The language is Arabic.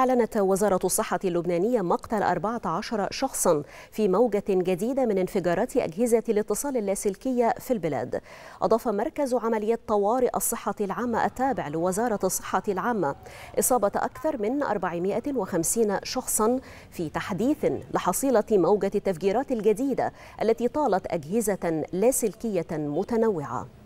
أعلنت وزارة الصحة اللبنانية مقتل 14 شخصا في موجة جديدة من انفجارات أجهزة الاتصال اللاسلكية في البلاد. أضاف مركز عمليات طوارئ الصحة العامة التابع لوزارة الصحة العامة إصابة أكثر من 450 شخصا في تحديث لحصيلة موجة التفجيرات الجديدة التي طالت أجهزة لاسلكية متنوعة.